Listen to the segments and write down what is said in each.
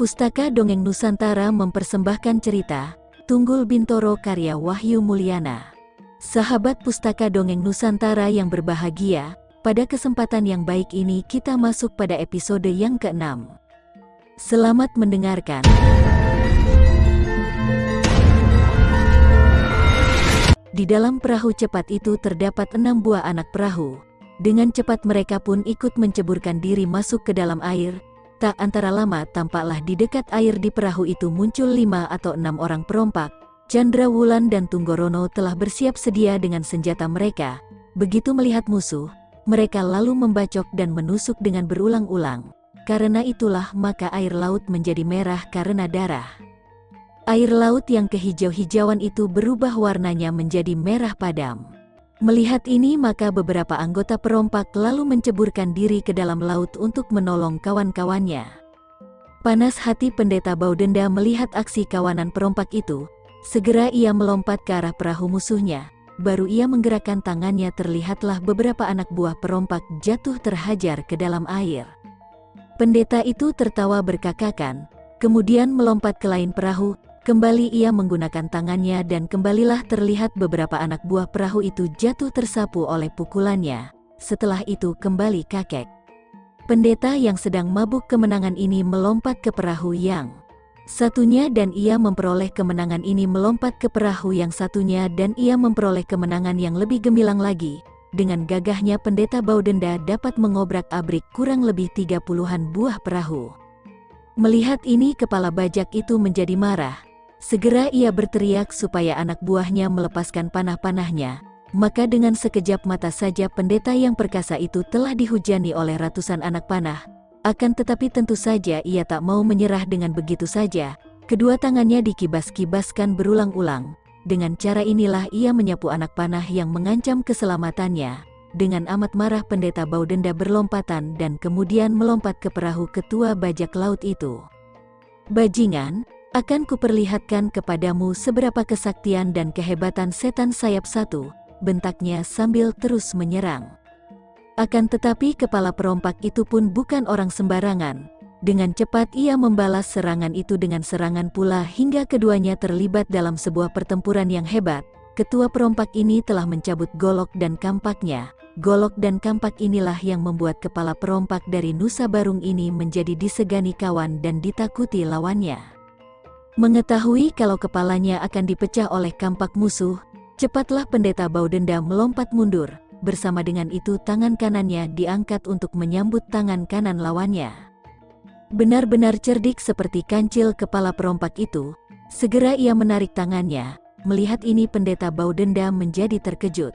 Pustaka Dongeng Nusantara mempersembahkan cerita Tunggul Bintoro karya Wahyu Mulyana. Sahabat Pustaka Dongeng Nusantara yang berbahagia, pada kesempatan yang baik ini kita masuk pada episode yang keenam. Selamat mendengarkan. Di dalam perahu cepat itu terdapat enam buah anak perahu. Dengan cepat mereka pun ikut menceburkan diri masuk ke dalam air, Tak antara lama tampaklah di dekat air di perahu itu muncul lima atau enam orang perompak. Chandra Wulan dan Tunggorono telah bersiap sedia dengan senjata mereka. Begitu melihat musuh, mereka lalu membacok dan menusuk dengan berulang-ulang. Karena itulah maka air laut menjadi merah karena darah. Air laut yang kehijau-hijauan itu berubah warnanya menjadi merah padam. Melihat ini maka beberapa anggota perompak lalu menceburkan diri ke dalam laut untuk menolong kawan-kawannya. Panas hati pendeta Baudenda melihat aksi kawanan perompak itu, segera ia melompat ke arah perahu musuhnya, baru ia menggerakkan tangannya terlihatlah beberapa anak buah perompak jatuh terhajar ke dalam air. Pendeta itu tertawa berkakakan, kemudian melompat ke lain perahu, Kembali ia menggunakan tangannya dan kembalilah terlihat beberapa anak buah perahu itu jatuh tersapu oleh pukulannya. Setelah itu kembali kakek. Pendeta yang sedang mabuk kemenangan ini melompat ke perahu yang satunya dan ia memperoleh kemenangan ini melompat ke perahu yang satunya dan ia memperoleh kemenangan yang lebih gemilang lagi. Dengan gagahnya pendeta Baudenda dapat mengobrak-abrik kurang lebih tiga puluhan buah perahu. Melihat ini kepala bajak itu menjadi marah, Segera ia berteriak supaya anak buahnya melepaskan panah-panahnya. Maka dengan sekejap mata saja pendeta yang perkasa itu telah dihujani oleh ratusan anak panah. Akan tetapi tentu saja ia tak mau menyerah dengan begitu saja. Kedua tangannya dikibas-kibaskan berulang-ulang. Dengan cara inilah ia menyapu anak panah yang mengancam keselamatannya. Dengan amat marah pendeta Baudenda berlompatan dan kemudian melompat ke perahu ketua bajak laut itu. Bajingan, akan kuperlihatkan kepadamu seberapa kesaktian dan kehebatan setan sayap satu, bentaknya sambil terus menyerang. Akan tetapi kepala perompak itu pun bukan orang sembarangan. Dengan cepat ia membalas serangan itu dengan serangan pula hingga keduanya terlibat dalam sebuah pertempuran yang hebat. Ketua perompak ini telah mencabut golok dan kampaknya. Golok dan kampak inilah yang membuat kepala perompak dari Nusa Barung ini menjadi disegani kawan dan ditakuti lawannya. Mengetahui kalau kepalanya akan dipecah oleh kampak musuh, cepatlah pendeta Baudenda melompat mundur. Bersama dengan itu tangan kanannya diangkat untuk menyambut tangan kanan lawannya. Benar-benar cerdik seperti kancil kepala perompak itu, segera ia menarik tangannya. Melihat ini pendeta Baudenda menjadi terkejut.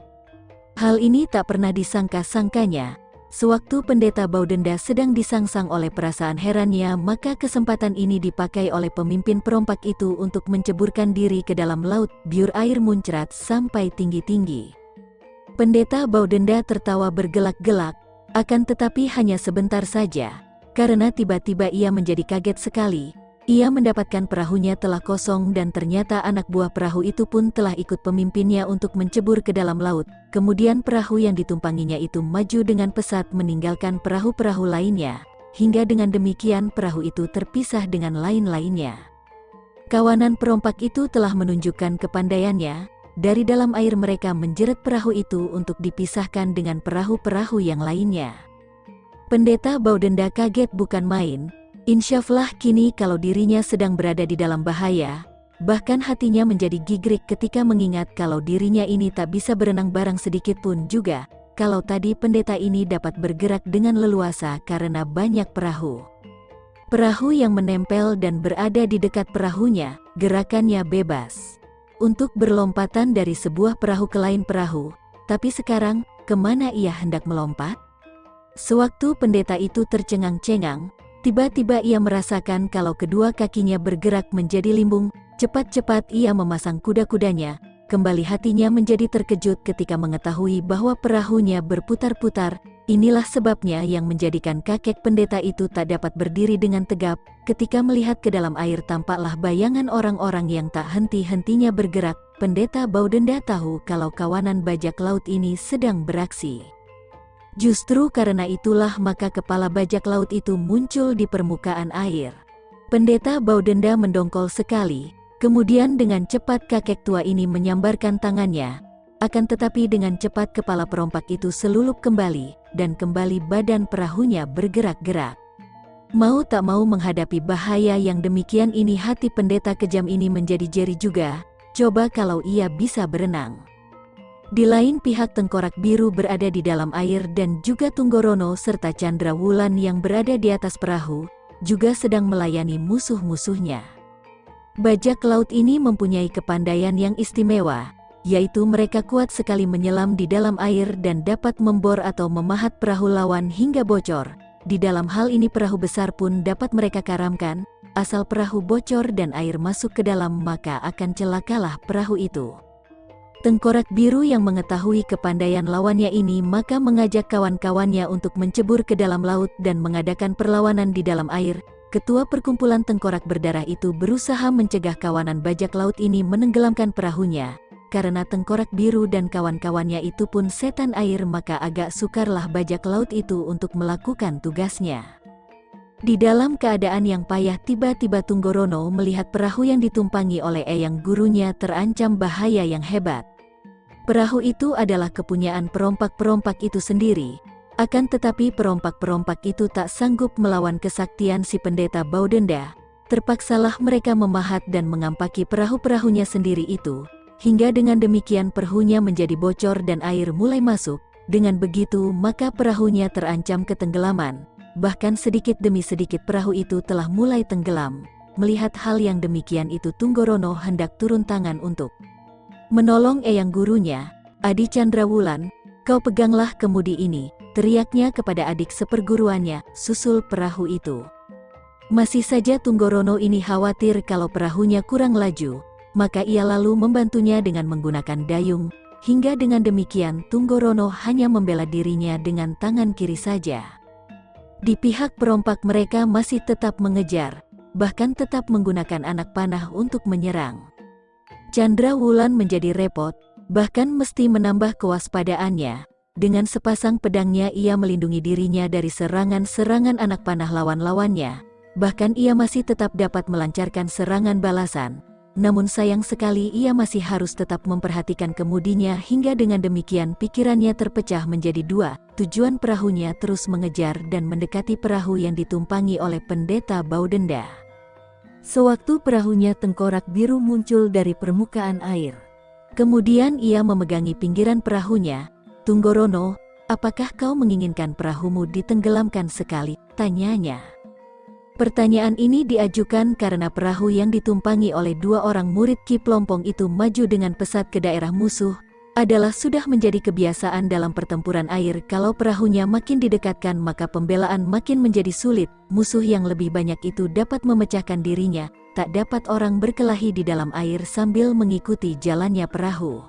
Hal ini tak pernah disangka-sangkanya, Sewaktu pendeta Baudenda sedang disangsang oleh perasaan herannya, maka kesempatan ini dipakai oleh pemimpin perompak itu untuk menceburkan diri ke dalam laut, biur air muncrat sampai tinggi-tinggi. Pendeta Baudenda tertawa bergelak-gelak, akan tetapi hanya sebentar saja, karena tiba-tiba ia menjadi kaget sekali, ia mendapatkan perahunya telah kosong dan ternyata anak buah perahu itu pun telah ikut pemimpinnya untuk mencebur ke dalam laut. Kemudian perahu yang ditumpanginya itu maju dengan pesat meninggalkan perahu-perahu lainnya. Hingga dengan demikian perahu itu terpisah dengan lain-lainnya. Kawanan perompak itu telah menunjukkan kepandaiannya. Dari dalam air mereka menjerat perahu itu untuk dipisahkan dengan perahu-perahu yang lainnya. Pendeta Baudenda kaget bukan main, Insyaflah kini kalau dirinya sedang berada di dalam bahaya, bahkan hatinya menjadi gigrik ketika mengingat kalau dirinya ini tak bisa berenang barang sedikit pun juga, kalau tadi pendeta ini dapat bergerak dengan leluasa karena banyak perahu. Perahu yang menempel dan berada di dekat perahunya, gerakannya bebas. Untuk berlompatan dari sebuah perahu ke lain perahu, tapi sekarang, ke mana ia hendak melompat? Sewaktu pendeta itu tercengang-cengang, Tiba-tiba ia merasakan kalau kedua kakinya bergerak menjadi limbung, cepat-cepat ia memasang kuda-kudanya, kembali hatinya menjadi terkejut ketika mengetahui bahwa perahunya berputar-putar, inilah sebabnya yang menjadikan kakek pendeta itu tak dapat berdiri dengan tegap, ketika melihat ke dalam air tampaklah bayangan orang-orang yang tak henti-hentinya bergerak, pendeta Baudenda tahu kalau kawanan bajak laut ini sedang beraksi. Justru karena itulah maka kepala bajak laut itu muncul di permukaan air. Pendeta Baudenda mendongkol sekali, kemudian dengan cepat kakek tua ini menyambarkan tangannya. Akan tetapi dengan cepat kepala perompak itu selulup kembali, dan kembali badan perahunya bergerak-gerak. Mau tak mau menghadapi bahaya yang demikian ini hati pendeta kejam ini menjadi jeri juga, coba kalau ia bisa berenang. Di lain pihak tengkorak biru berada di dalam air dan juga Tunggorono serta Chandra Wulan yang berada di atas perahu, juga sedang melayani musuh-musuhnya. Bajak laut ini mempunyai kepandaian yang istimewa, yaitu mereka kuat sekali menyelam di dalam air dan dapat membor atau memahat perahu lawan hingga bocor. Di dalam hal ini perahu besar pun dapat mereka karamkan, asal perahu bocor dan air masuk ke dalam maka akan celakalah perahu itu. Tengkorak biru yang mengetahui kepandaian lawannya ini maka mengajak kawan-kawannya untuk mencebur ke dalam laut dan mengadakan perlawanan di dalam air. Ketua perkumpulan tengkorak berdarah itu berusaha mencegah kawanan bajak laut ini menenggelamkan perahunya. Karena tengkorak biru dan kawan-kawannya itu pun setan air maka agak sukarlah bajak laut itu untuk melakukan tugasnya. Di dalam keadaan yang payah tiba-tiba Tunggorono melihat perahu yang ditumpangi oleh Eyang gurunya terancam bahaya yang hebat. Perahu itu adalah kepunyaan perompak-perompak itu sendiri. Akan tetapi perompak-perompak itu tak sanggup melawan kesaktian si pendeta Baudenda. Terpaksalah mereka memahat dan mengampaki perahu-perahunya sendiri itu. Hingga dengan demikian perahunya menjadi bocor dan air mulai masuk. Dengan begitu maka perahunya terancam ketenggelaman. Bahkan sedikit demi sedikit perahu itu telah mulai tenggelam. Melihat hal yang demikian itu Tunggorono hendak turun tangan untuk Menolong eyang gurunya, Adi Chandra Wulan, kau peganglah kemudi ini, teriaknya kepada adik seperguruannya, susul perahu itu. Masih saja Tunggorono ini khawatir kalau perahunya kurang laju, maka ia lalu membantunya dengan menggunakan dayung, hingga dengan demikian Tunggorono hanya membela dirinya dengan tangan kiri saja. Di pihak perompak mereka masih tetap mengejar, bahkan tetap menggunakan anak panah untuk menyerang. Chandra Wulan menjadi repot, bahkan mesti menambah kewaspadaannya. Dengan sepasang pedangnya ia melindungi dirinya dari serangan-serangan anak panah lawan-lawannya. Bahkan ia masih tetap dapat melancarkan serangan balasan. Namun sayang sekali ia masih harus tetap memperhatikan kemudinya hingga dengan demikian pikirannya terpecah menjadi dua. Tujuan perahunya terus mengejar dan mendekati perahu yang ditumpangi oleh pendeta Baudenda. Sewaktu perahunya tengkorak biru muncul dari permukaan air. Kemudian ia memegangi pinggiran perahunya. Tunggorono, apakah kau menginginkan perahumu ditenggelamkan sekali? Tanyanya. Pertanyaan ini diajukan karena perahu yang ditumpangi oleh dua orang murid Ki Plompong itu maju dengan pesat ke daerah musuh, adalah sudah menjadi kebiasaan dalam pertempuran air kalau perahunya makin didekatkan maka pembelaan makin menjadi sulit, musuh yang lebih banyak itu dapat memecahkan dirinya, tak dapat orang berkelahi di dalam air sambil mengikuti jalannya perahu.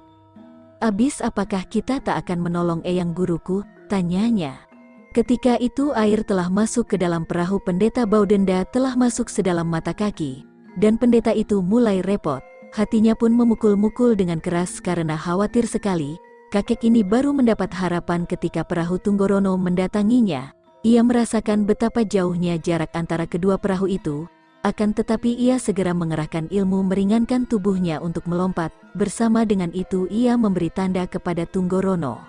Abis apakah kita tak akan menolong Eyang Guruku? Tanyanya. Ketika itu air telah masuk ke dalam perahu pendeta Baudenda telah masuk sedalam mata kaki, dan pendeta itu mulai repot. Hatinya pun memukul-mukul dengan keras karena khawatir sekali. Kakek ini baru mendapat harapan ketika perahu Tunggorono mendatanginya. Ia merasakan betapa jauhnya jarak antara kedua perahu itu, akan tetapi ia segera mengerahkan ilmu meringankan tubuhnya untuk melompat. Bersama dengan itu ia memberi tanda kepada Tunggorono.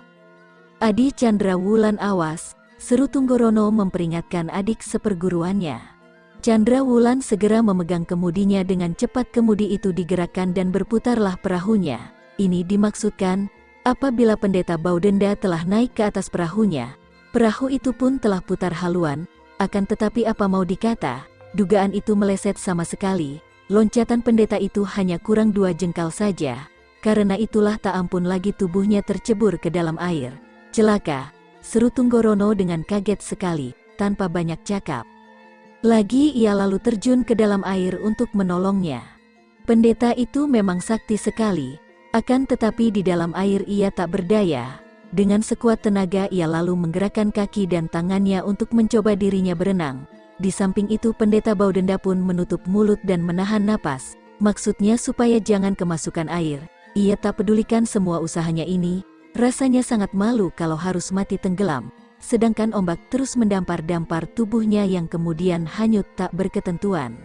Adi Chandra Wulan awas, seru Tunggorono memperingatkan adik seperguruannya. Chandra Wulan segera memegang kemudinya dengan cepat kemudi itu digerakkan dan berputarlah perahunya. Ini dimaksudkan, apabila pendeta Baudenda telah naik ke atas perahunya, perahu itu pun telah putar haluan, akan tetapi apa mau dikata, dugaan itu meleset sama sekali, loncatan pendeta itu hanya kurang dua jengkal saja, karena itulah tak ampun lagi tubuhnya tercebur ke dalam air. Celaka, seru Tunggorono dengan kaget sekali, tanpa banyak cakap. Lagi ia lalu terjun ke dalam air untuk menolongnya. Pendeta itu memang sakti sekali, akan tetapi di dalam air ia tak berdaya. Dengan sekuat tenaga ia lalu menggerakkan kaki dan tangannya untuk mencoba dirinya berenang. Di samping itu pendeta Baudenda pun menutup mulut dan menahan napas, maksudnya supaya jangan kemasukan air. Ia tak pedulikan semua usahanya ini, rasanya sangat malu kalau harus mati tenggelam sedangkan ombak terus mendampar-dampar tubuhnya yang kemudian hanyut tak berketentuan.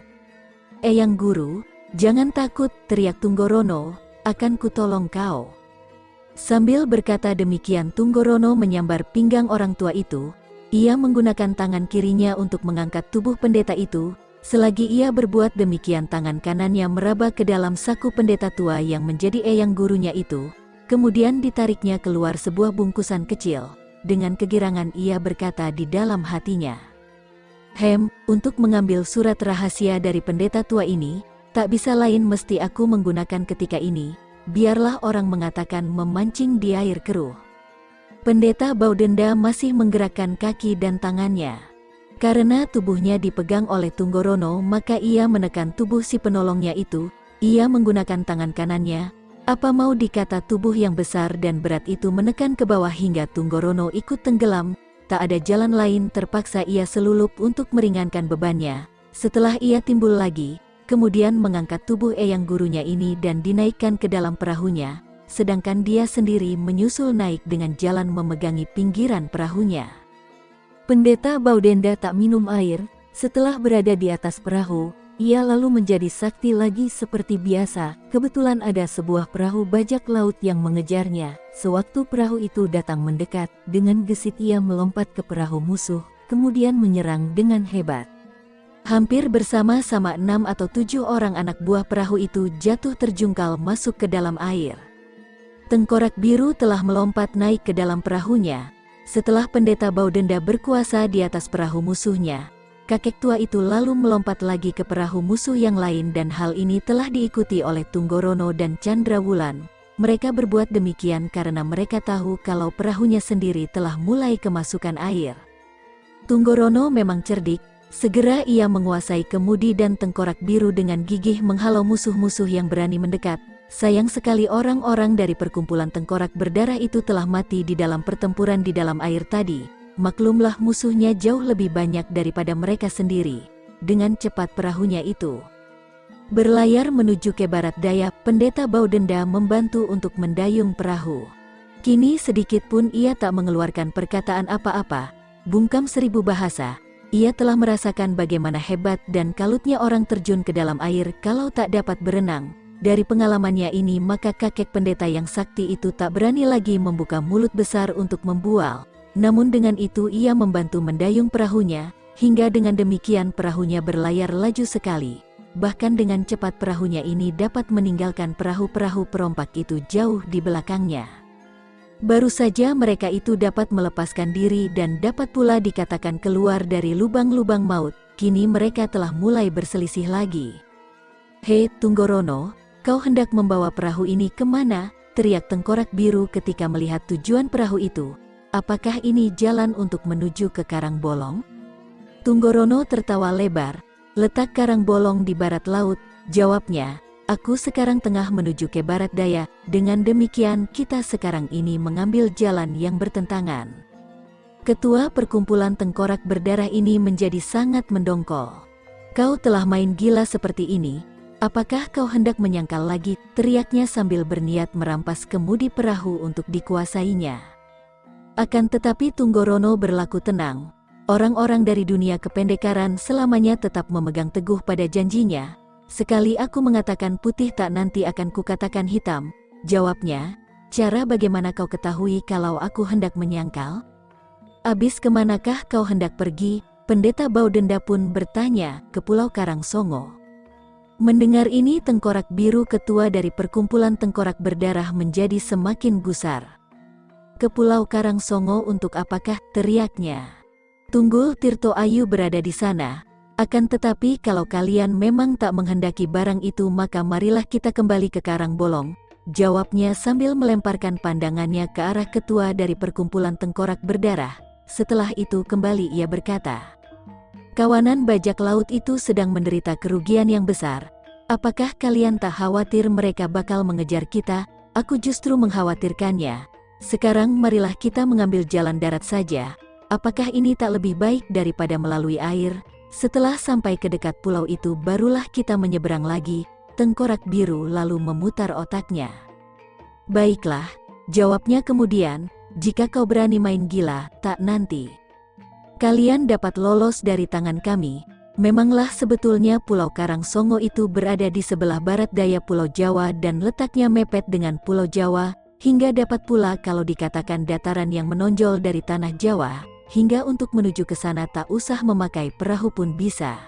Eyang Guru, jangan takut, teriak Tunggorono, akan kutolong kau. Sambil berkata demikian Tunggorono menyambar pinggang orang tua itu, ia menggunakan tangan kirinya untuk mengangkat tubuh pendeta itu, selagi ia berbuat demikian tangan kanannya meraba ke dalam saku pendeta tua yang menjadi eyang gurunya itu, kemudian ditariknya keluar sebuah bungkusan kecil. Dengan kegirangan ia berkata di dalam hatinya, Hem, untuk mengambil surat rahasia dari pendeta tua ini, tak bisa lain mesti aku menggunakan ketika ini, biarlah orang mengatakan memancing di air keruh. Pendeta Baudenda masih menggerakkan kaki dan tangannya. Karena tubuhnya dipegang oleh Tunggorono maka ia menekan tubuh si penolongnya itu, ia menggunakan tangan kanannya, apa mau dikata tubuh yang besar dan berat itu menekan ke bawah hingga Tunggorono ikut tenggelam, tak ada jalan lain terpaksa ia selulup untuk meringankan bebannya. Setelah ia timbul lagi, kemudian mengangkat tubuh eyang gurunya ini dan dinaikkan ke dalam perahunya, sedangkan dia sendiri menyusul naik dengan jalan memegangi pinggiran perahunya. Pendeta Baudenda tak minum air, setelah berada di atas perahu, ia lalu menjadi sakti lagi seperti biasa, kebetulan ada sebuah perahu bajak laut yang mengejarnya. Sewaktu perahu itu datang mendekat, dengan gesit ia melompat ke perahu musuh, kemudian menyerang dengan hebat. Hampir bersama-sama enam atau tujuh orang anak buah perahu itu jatuh terjungkal masuk ke dalam air. Tengkorak biru telah melompat naik ke dalam perahunya. Setelah pendeta Baudenda berkuasa di atas perahu musuhnya, kakek tua itu lalu melompat lagi ke perahu musuh yang lain dan hal ini telah diikuti oleh Tunggorono dan Chandra Wulan. Mereka berbuat demikian karena mereka tahu kalau perahunya sendiri telah mulai kemasukan air. Tunggorono memang cerdik, segera ia menguasai kemudi dan tengkorak biru dengan gigih menghalau musuh-musuh yang berani mendekat. Sayang sekali orang-orang dari perkumpulan tengkorak berdarah itu telah mati di dalam pertempuran di dalam air tadi. Maklumlah musuhnya jauh lebih banyak daripada mereka sendiri. Dengan cepat perahunya itu Berlayar menuju ke barat daya, pendeta Baudenda membantu untuk mendayung perahu. Kini sedikit pun ia tak mengeluarkan perkataan apa-apa, bungkam seribu bahasa. Ia telah merasakan bagaimana hebat dan kalutnya orang terjun ke dalam air kalau tak dapat berenang. Dari pengalamannya ini maka kakek pendeta yang sakti itu tak berani lagi membuka mulut besar untuk membual. Namun dengan itu ia membantu mendayung perahunya, hingga dengan demikian perahunya berlayar laju sekali bahkan dengan cepat perahunya ini dapat meninggalkan perahu-perahu perompak itu jauh di belakangnya. Baru saja mereka itu dapat melepaskan diri dan dapat pula dikatakan keluar dari lubang-lubang maut, kini mereka telah mulai berselisih lagi. Hei Tunggorono, kau hendak membawa perahu ini ke mana? Teriak tengkorak biru ketika melihat tujuan perahu itu. Apakah ini jalan untuk menuju ke Karang Bolong? Tunggorono tertawa lebar, Letak karang bolong di barat laut, jawabnya, aku sekarang tengah menuju ke barat daya, dengan demikian kita sekarang ini mengambil jalan yang bertentangan. Ketua perkumpulan tengkorak berdarah ini menjadi sangat mendongkol. Kau telah main gila seperti ini, apakah kau hendak menyangkal lagi, teriaknya sambil berniat merampas kemudi perahu untuk dikuasainya. Akan tetapi Tunggorono berlaku tenang, Orang-orang dari dunia kependekaran selamanya tetap memegang teguh pada janjinya. Sekali aku mengatakan putih tak nanti akan kukatakan hitam. Jawabnya, cara bagaimana kau ketahui kalau aku hendak menyangkal? Abis ke manakah kau hendak pergi? Pendeta Baudenda pun bertanya ke Pulau Karangsongo. Mendengar ini tengkorak biru ketua dari perkumpulan tengkorak berdarah menjadi semakin gusar. Ke Pulau Karangsongo untuk apakah teriaknya? Tunggul Tirto Ayu berada di sana. Akan tetapi kalau kalian memang tak menghendaki barang itu maka marilah kita kembali ke Karang Bolong. Jawabnya sambil melemparkan pandangannya ke arah ketua dari perkumpulan tengkorak berdarah. Setelah itu kembali ia berkata, Kawanan bajak laut itu sedang menderita kerugian yang besar. Apakah kalian tak khawatir mereka bakal mengejar kita? Aku justru mengkhawatirkannya. Sekarang marilah kita mengambil jalan darat saja. Apakah ini tak lebih baik daripada melalui air? Setelah sampai ke dekat pulau itu barulah kita menyeberang lagi, tengkorak biru lalu memutar otaknya. Baiklah, jawabnya kemudian, jika kau berani main gila, tak nanti. Kalian dapat lolos dari tangan kami, Memanglah sebetulnya Pulau Karangsongo itu berada di sebelah barat daya Pulau Jawa dan letaknya mepet dengan Pulau Jawa, hingga dapat pula kalau dikatakan dataran yang menonjol dari tanah Jawa, hingga untuk menuju ke sana tak usah memakai perahu pun bisa.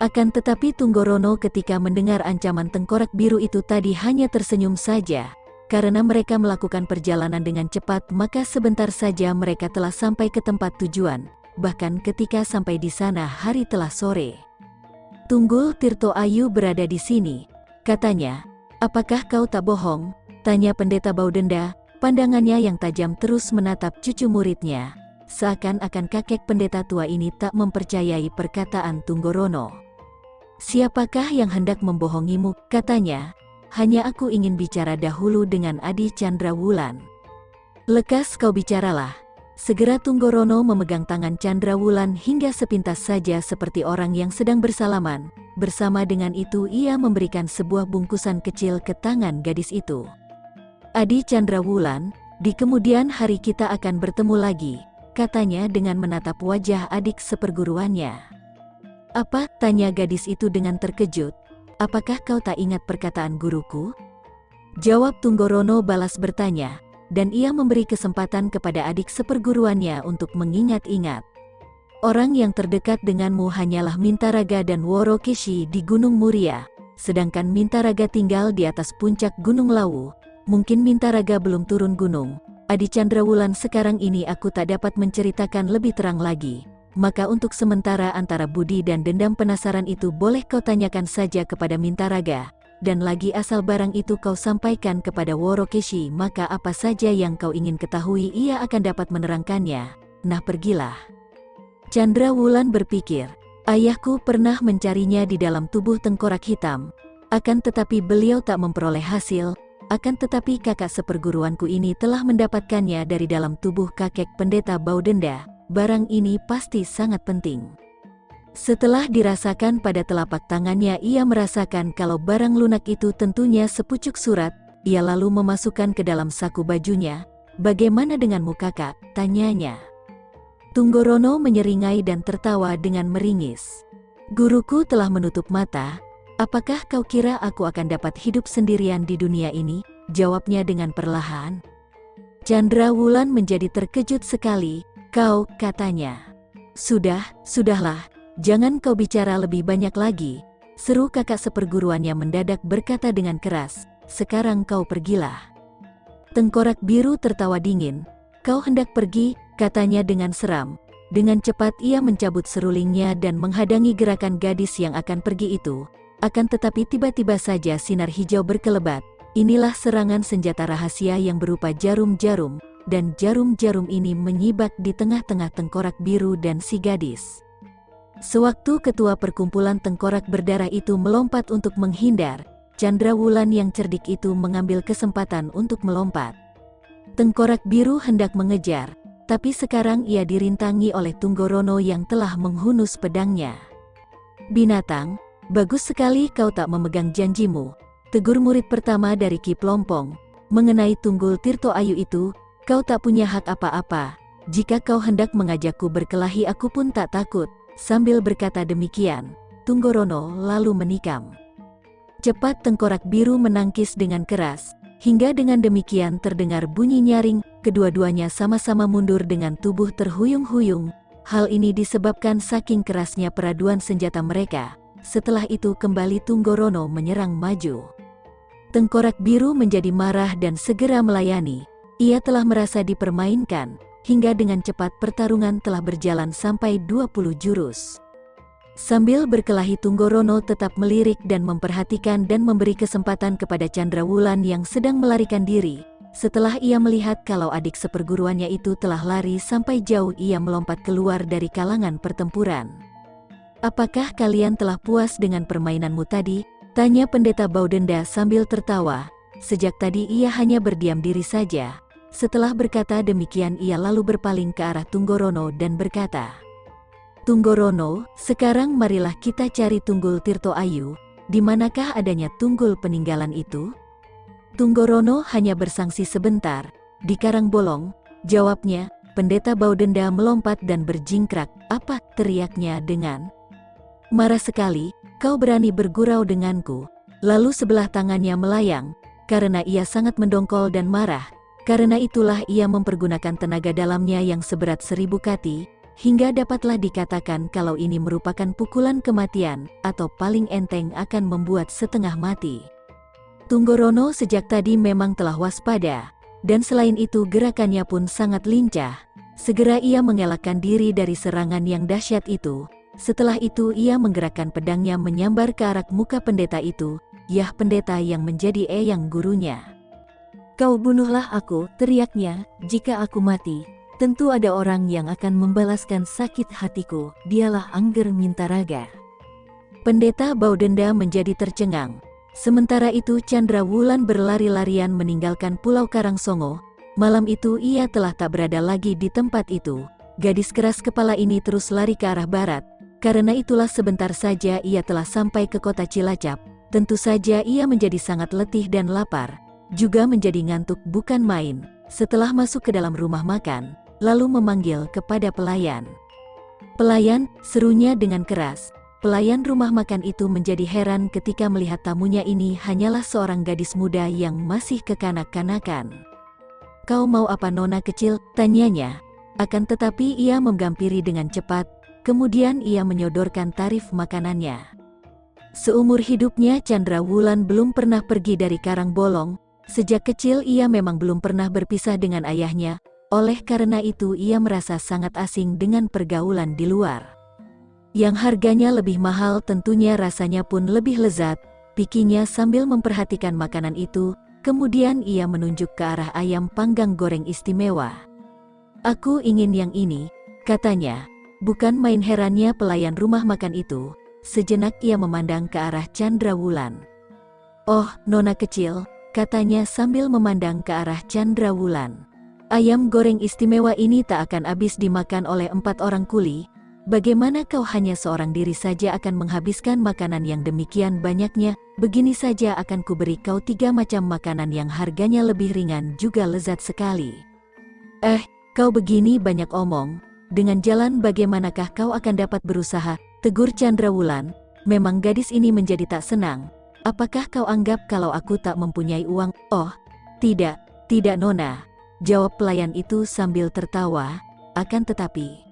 Akan tetapi Tunggorono ketika mendengar ancaman tengkorak biru itu tadi hanya tersenyum saja, karena mereka melakukan perjalanan dengan cepat maka sebentar saja mereka telah sampai ke tempat tujuan, bahkan ketika sampai di sana hari telah sore. Tunggul Tirto Ayu berada di sini, katanya. Apakah kau tak bohong? Tanya pendeta Baudenda, pandangannya yang tajam terus menatap cucu muridnya. Seakan-akan kakek pendeta tua ini tak mempercayai perkataan Tunggorono. Siapakah yang hendak membohongimu? Katanya, hanya aku ingin bicara dahulu dengan Adi Chandra Wulan. Lekas kau bicaralah, Segera Tunggorono memegang tangan Chandra Wulan hingga sepintas saja seperti orang yang sedang bersalaman. Bersama dengan itu ia memberikan sebuah bungkusan kecil ke tangan gadis itu. Adi Chandra Wulan, di kemudian hari kita akan bertemu lagi, katanya dengan menatap wajah adik seperguruannya. Apa? tanya gadis itu dengan terkejut. Apakah kau tak ingat perkataan guruku? Jawab Tunggorono balas bertanya, dan ia memberi kesempatan kepada adik seperguruannya untuk mengingat-ingat. Orang yang terdekat denganmu hanyalah Mintaraga dan Worokishi di Gunung Muria, sedangkan Mintaraga tinggal di atas puncak Gunung Lawu. Mungkin Mintaraga belum turun gunung. Adi Chandrawulan sekarang ini aku tak dapat menceritakan lebih terang lagi. Maka untuk sementara antara budi dan dendam penasaran itu boleh kau tanyakan saja kepada Mintaraga dan lagi asal barang itu kau sampaikan kepada Worokeshi maka apa saja yang kau ingin ketahui ia akan dapat menerangkannya. Nah pergilah. Chandra Wulan berpikir, ayahku pernah mencarinya di dalam tubuh tengkorak hitam, akan tetapi beliau tak memperoleh hasil, akan tetapi kakak seperguruanku ini telah mendapatkannya dari dalam tubuh kakek pendeta Baudenda, barang ini pasti sangat penting. Setelah dirasakan pada telapak tangannya ia merasakan kalau barang lunak itu tentunya sepucuk surat, ia lalu memasukkan ke dalam saku bajunya. Bagaimana denganmu kakak? Tanyanya. Tunggorono menyeringai dan tertawa dengan meringis. Guruku telah menutup mata, apakah kau kira aku akan dapat hidup sendirian di dunia ini? Jawabnya dengan perlahan. Chandra Wulan menjadi terkejut sekali, kau, katanya. Sudah, sudahlah, Jangan kau bicara lebih banyak lagi, seru kakak seperguruannya mendadak berkata dengan keras, sekarang kau pergilah. Tengkorak biru tertawa dingin, kau hendak pergi, katanya dengan seram. Dengan cepat ia mencabut serulingnya dan menghadangi gerakan gadis yang akan pergi itu. Akan tetapi tiba-tiba saja sinar hijau berkelebat. Inilah serangan senjata rahasia yang berupa jarum-jarum, dan jarum-jarum ini menyibak di tengah-tengah tengkorak biru dan si gadis. Sewaktu ketua perkumpulan tengkorak berdarah itu melompat untuk menghindar, Chandra Wulan yang cerdik itu mengambil kesempatan untuk melompat. Tengkorak biru hendak mengejar, tapi sekarang ia dirintangi oleh Tunggorono yang telah menghunus pedangnya. Binatang, bagus sekali kau tak memegang janjimu, tegur murid pertama dari Ki Plompong. Mengenai Tunggul Tirto Ayu itu, kau tak punya hak apa-apa. Jika kau hendak mengajakku berkelahi aku pun tak takut, Sambil berkata demikian, Tunggorono lalu menikam. Cepat tengkorak biru menangkis dengan keras, hingga dengan demikian terdengar bunyi nyaring, kedua-duanya sama-sama mundur dengan tubuh terhuyung-huyung. Hal ini disebabkan saking kerasnya peraduan senjata mereka. Setelah itu kembali Tunggorono menyerang maju. Tengkorak biru menjadi marah dan segera melayani. Ia telah merasa dipermainkan, hingga dengan cepat pertarungan telah berjalan sampai 20 jurus. Sambil berkelahi Tunggorono tetap melirik dan memperhatikan dan memberi kesempatan kepada Chandra Wulan yang sedang melarikan diri. Setelah ia melihat kalau adik seperguruannya itu telah lari sampai jauh ia melompat keluar dari kalangan pertempuran. Apakah kalian telah puas dengan permainanmu tadi? Tanya pendeta Baudenda sambil tertawa. Sejak tadi ia hanya berdiam diri saja, setelah berkata demikian ia lalu berpaling ke arah Tunggorono dan berkata, Tunggorono, sekarang marilah kita cari Tunggul Tirto Ayu, di manakah adanya Tunggul peninggalan itu? Tunggorono hanya bersangsi sebentar, di Karang Bolong, jawabnya, pendeta Baudenda melompat dan berjingkrak, apa, teriaknya dengan Marah sekali, kau berani bergurau denganku. Lalu sebelah tangannya melayang, karena ia sangat mendongkol dan marah. Karena itulah ia mempergunakan tenaga dalamnya yang seberat seribu kati, hingga dapatlah dikatakan kalau ini merupakan pukulan kematian, atau paling enteng akan membuat setengah mati. Tunggorono sejak tadi memang telah waspada, dan selain itu gerakannya pun sangat lincah. Segera ia mengelakkan diri dari serangan yang dahsyat itu, setelah itu ia menggerakkan pedangnya menyambar ke arah muka pendeta itu, Yah pendeta yang menjadi eyang gurunya. Kau bunuhlah aku, teriaknya, jika aku mati, tentu ada orang yang akan membalaskan sakit hatiku, dialah Angger Mintaraga. Pendeta Baudenda menjadi tercengang. Sementara itu Chandra Wulan berlari-larian meninggalkan Pulau Karangsongo. Malam itu ia telah tak berada lagi di tempat itu. Gadis keras kepala ini terus lari ke arah barat, karena itulah sebentar saja ia telah sampai ke kota Cilacap. Tentu saja ia menjadi sangat letih dan lapar, juga menjadi ngantuk bukan main. Setelah masuk ke dalam rumah makan, lalu memanggil kepada pelayan. Pelayan, serunya dengan keras. Pelayan rumah makan itu menjadi heran ketika melihat tamunya ini hanyalah seorang gadis muda yang masih kekanak-kanakan. Kau mau apa nona kecil? Tanyanya. Akan tetapi ia menggampiri dengan cepat, Kemudian ia menyodorkan tarif makanannya. Seumur hidupnya Chandra Wulan belum pernah pergi dari Karang Bolong, sejak kecil ia memang belum pernah berpisah dengan ayahnya, oleh karena itu ia merasa sangat asing dengan pergaulan di luar. Yang harganya lebih mahal tentunya rasanya pun lebih lezat, pikinya sambil memperhatikan makanan itu, kemudian ia menunjuk ke arah ayam panggang goreng istimewa. Aku ingin yang ini, katanya, Bukan main herannya pelayan rumah makan itu, sejenak ia memandang ke arah Chandra Wulan. Oh, nona kecil, katanya sambil memandang ke arah Chandra Wulan. Ayam goreng istimewa ini tak akan habis dimakan oleh empat orang kuli. Bagaimana kau hanya seorang diri saja akan menghabiskan makanan yang demikian banyaknya? Begini saja akan kuberi kau tiga macam makanan yang harganya lebih ringan juga lezat sekali. Eh, kau begini banyak omong, dengan jalan bagaimanakah kau akan dapat berusaha, tegur Chandra Wulan, memang gadis ini menjadi tak senang. Apakah kau anggap kalau aku tak mempunyai uang? Oh, tidak, tidak nona, jawab pelayan itu sambil tertawa, akan tetapi...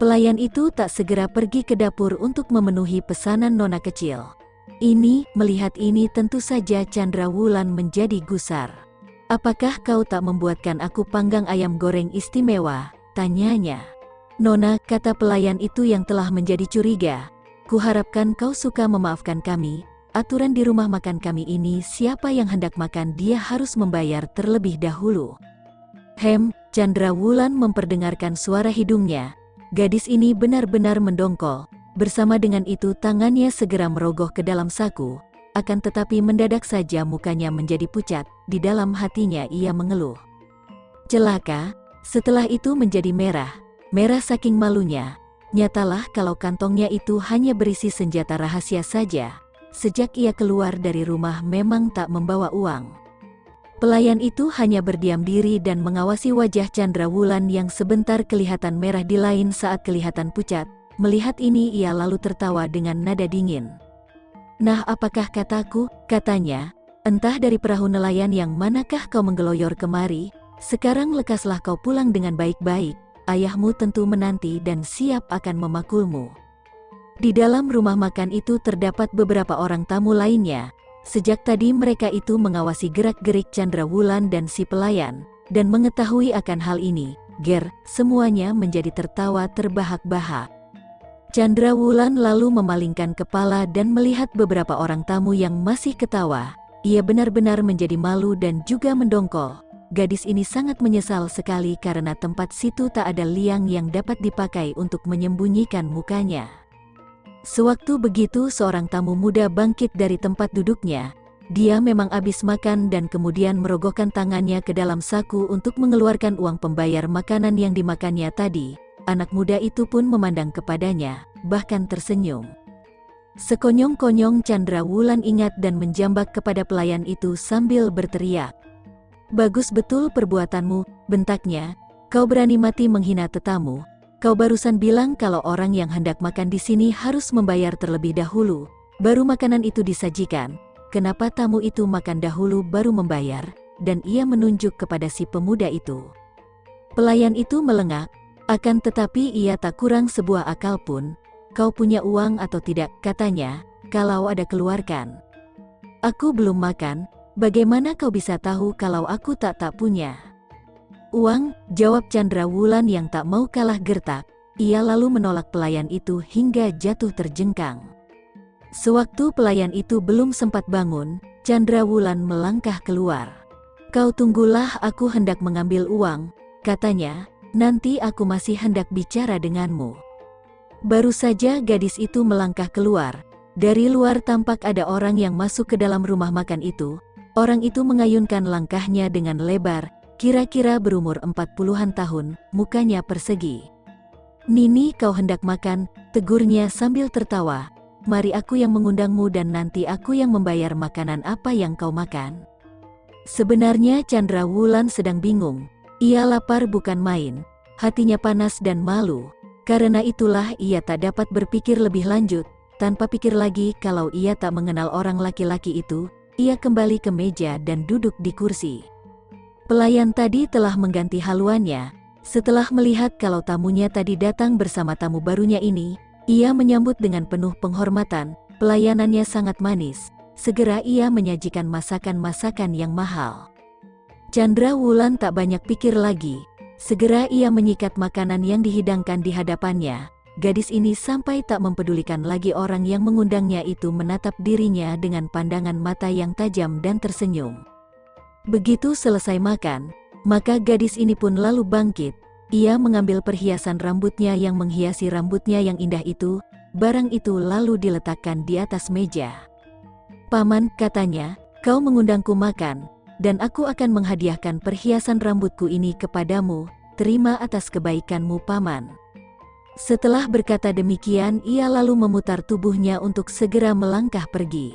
Pelayan itu tak segera pergi ke dapur untuk memenuhi pesanan nona kecil. Ini, melihat ini tentu saja Chandra Wulan menjadi gusar. Apakah kau tak membuatkan aku panggang ayam goreng istimewa? Tanyanya. Nona, kata pelayan itu yang telah menjadi curiga. Kuharapkan kau suka memaafkan kami. Aturan di rumah makan kami ini siapa yang hendak makan dia harus membayar terlebih dahulu. Hem, Chandra Wulan memperdengarkan suara hidungnya. Gadis ini benar-benar mendongkol. Bersama dengan itu tangannya segera merogoh ke dalam saku. Akan tetapi mendadak saja mukanya menjadi pucat. Di dalam hatinya ia mengeluh. Celaka, setelah itu menjadi merah, merah saking malunya. Nyatalah kalau kantongnya itu hanya berisi senjata rahasia saja. Sejak ia keluar dari rumah memang tak membawa uang. Pelayan itu hanya berdiam diri dan mengawasi wajah Chandra Wulan yang sebentar kelihatan merah di lain saat kelihatan pucat. Melihat ini ia lalu tertawa dengan nada dingin. Nah apakah kataku, katanya, entah dari perahu nelayan yang manakah kau menggeloyor kemari, sekarang lekaslah kau pulang dengan baik-baik, ayahmu tentu menanti dan siap akan memakulmu. Di dalam rumah makan itu terdapat beberapa orang tamu lainnya. Sejak tadi mereka itu mengawasi gerak-gerik Chandra Wulan dan si pelayan, dan mengetahui akan hal ini, Ger, semuanya menjadi tertawa terbahak-bahak. Chandra Wulan lalu memalingkan kepala dan melihat beberapa orang tamu yang masih ketawa. Ia benar-benar menjadi malu dan juga mendongkol gadis ini sangat menyesal sekali karena tempat situ tak ada liang yang dapat dipakai untuk menyembunyikan mukanya. Sewaktu begitu seorang tamu muda bangkit dari tempat duduknya, dia memang habis makan dan kemudian merogohkan tangannya ke dalam saku untuk mengeluarkan uang pembayar makanan yang dimakannya tadi. Anak muda itu pun memandang kepadanya, bahkan tersenyum. Sekonyong-konyong Chandra Wulan ingat dan menjambak kepada pelayan itu sambil berteriak. Bagus betul perbuatanmu, bentaknya. Kau berani mati menghina tetamu. kau barusan bilang kalau orang yang hendak makan di sini harus membayar terlebih dahulu, baru makanan itu disajikan. Kenapa tamu itu makan dahulu baru membayar? Dan ia menunjuk kepada si pemuda itu. Pelayan itu melengak, akan tetapi ia tak kurang sebuah akal pun. Kau punya uang atau tidak, katanya, kalau ada keluarkan. Aku belum makan, bagaimana kau bisa tahu kalau aku tak tak punya? Uang, jawab Chandra Wulan yang tak mau kalah gertak. Ia lalu menolak pelayan itu hingga jatuh terjengkang. Sewaktu pelayan itu belum sempat bangun, Chandra Wulan melangkah keluar. Kau tunggulah aku hendak mengambil uang, katanya, nanti aku masih hendak bicara denganmu. Baru saja gadis itu melangkah keluar, dari luar tampak ada orang yang masuk ke dalam rumah makan itu, orang itu mengayunkan langkahnya dengan lebar, Kira-kira berumur empat puluhan tahun, mukanya persegi. Nini kau hendak makan, tegurnya sambil tertawa. Mari aku yang mengundangmu dan nanti aku yang membayar makanan apa yang kau makan. Sebenarnya Chandra Wulan sedang bingung. Ia lapar bukan main, hatinya panas dan malu. Karena itulah ia tak dapat berpikir lebih lanjut, tanpa pikir lagi kalau ia tak mengenal orang laki-laki itu, ia kembali ke meja dan duduk di kursi. Pelayan tadi telah mengganti haluannya. Setelah melihat kalau tamunya tadi datang bersama tamu barunya ini, ia menyambut dengan penuh penghormatan, pelayanannya sangat manis. Segera ia menyajikan masakan-masakan yang mahal. Chandra Wulan tak banyak pikir lagi. Segera ia menyikat makanan yang dihidangkan di hadapannya. Gadis ini sampai tak mempedulikan lagi orang yang mengundangnya itu menatap dirinya dengan pandangan mata yang tajam dan tersenyum. Begitu selesai makan, maka gadis ini pun lalu bangkit. Ia mengambil perhiasan rambutnya yang menghiasi rambutnya yang indah itu, barang itu lalu diletakkan di atas meja. Paman, katanya, kau mengundangku makan, dan aku akan menghadiahkan perhiasan rambutku ini kepadamu, terima atas kebaikanmu paman. Setelah berkata demikian ia lalu memutar tubuhnya untuk segera melangkah pergi.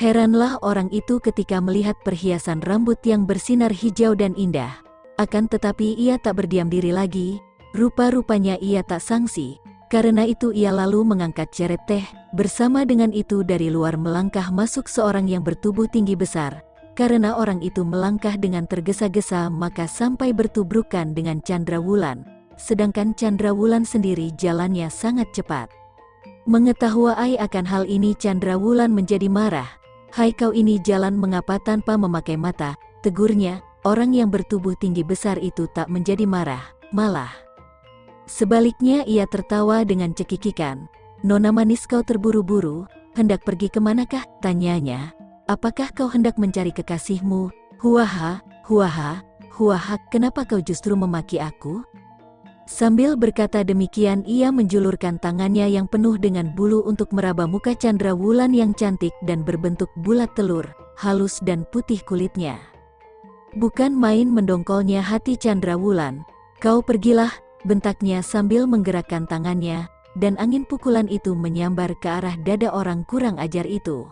Heranlah orang itu ketika melihat perhiasan rambut yang bersinar hijau dan indah. Akan tetapi ia tak berdiam diri lagi, rupa-rupanya ia tak sangsi. Karena itu ia lalu mengangkat ceret teh, bersama dengan itu dari luar melangkah masuk seorang yang bertubuh tinggi besar. Karena orang itu melangkah dengan tergesa-gesa maka sampai bertubrukan dengan Chandra Wulan. Sedangkan Chandra Wulan sendiri jalannya sangat cepat. Mengetahui akan hal ini Chandra Wulan menjadi marah, Hai kau ini jalan mengapa tanpa memakai mata, tegurnya, orang yang bertubuh tinggi besar itu tak menjadi marah, malah. Sebaliknya ia tertawa dengan cekikikan. Nona manis kau terburu-buru, hendak pergi ke manakah? Tanyanya. Apakah kau hendak mencari kekasihmu? Huaha, huaha, huaha, kenapa kau justru memaki aku? Sambil berkata demikian ia menjulurkan tangannya yang penuh dengan bulu untuk meraba muka Chandra Wulan yang cantik dan berbentuk bulat telur, halus dan putih kulitnya. Bukan main mendongkolnya hati Chandra Wulan. Kau pergilah, bentaknya sambil menggerakkan tangannya, dan angin pukulan itu menyambar ke arah dada orang kurang ajar itu.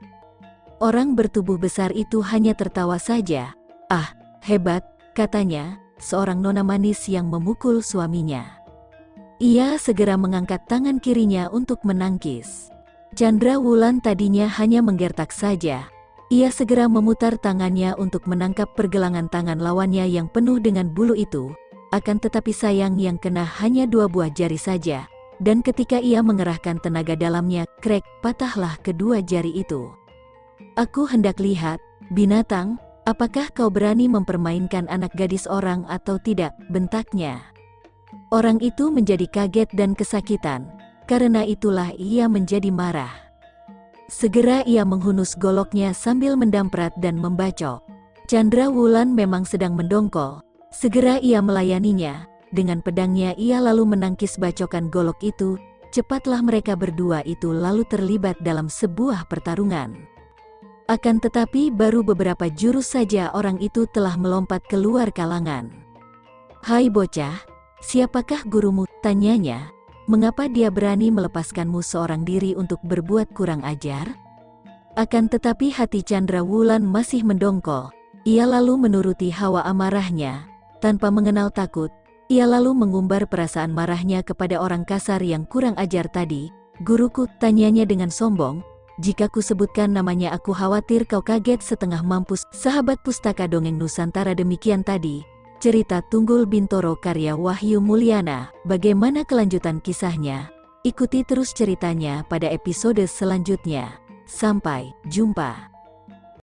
Orang bertubuh besar itu hanya tertawa saja. Ah, hebat, katanya, seorang nona manis yang memukul suaminya. Ia segera mengangkat tangan kirinya untuk menangkis. Chandra Wulan tadinya hanya menggertak saja. Ia segera memutar tangannya untuk menangkap pergelangan tangan lawannya yang penuh dengan bulu itu. Akan tetapi sayang yang kena hanya dua buah jari saja. Dan ketika ia mengerahkan tenaga dalamnya, krek, patahlah kedua jari itu. Aku hendak lihat, binatang, Apakah kau berani mempermainkan anak gadis orang atau tidak? bentaknya. Orang itu menjadi kaget dan kesakitan. Karena itulah ia menjadi marah. Segera ia menghunus goloknya sambil mendamprat dan membacok. Chandra Wulan memang sedang mendongkol. Segera ia melayaninya. Dengan pedangnya ia lalu menangkis bacokan golok itu. Cepatlah mereka berdua itu lalu terlibat dalam sebuah pertarungan. Akan tetapi baru beberapa jurus saja orang itu telah melompat keluar kalangan. Hai bocah, siapakah gurumu? Tanyanya. Mengapa dia berani melepaskanmu seorang diri untuk berbuat kurang ajar? Akan tetapi hati Chandra Wulan masih mendongkol. Ia lalu menuruti hawa amarahnya. Tanpa mengenal takut, Ia lalu mengumbar perasaan marahnya kepada orang kasar yang kurang ajar tadi. Guruku, tanyanya dengan sombong, jika ku sebutkan namanya aku khawatir kau kaget setengah mampus. Sahabat pustaka dongeng Nusantara demikian tadi. Cerita Tunggul Bintoro karya Wahyu Mulyana. Bagaimana kelanjutan kisahnya? Ikuti terus ceritanya pada episode selanjutnya. Sampai jumpa.